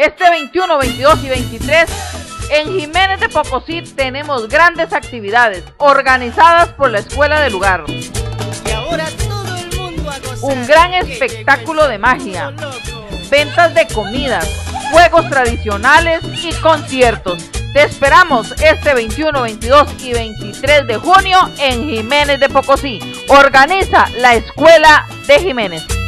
Este 21, 22 y 23 en Jiménez de Pocosí tenemos grandes actividades organizadas por la escuela del lugar. Un gran espectáculo de magia, ventas de comidas, juegos tradicionales y conciertos. Te esperamos este 21, 22 y 23 de junio en Jiménez de Pocosí. Organiza la Escuela de Jiménez.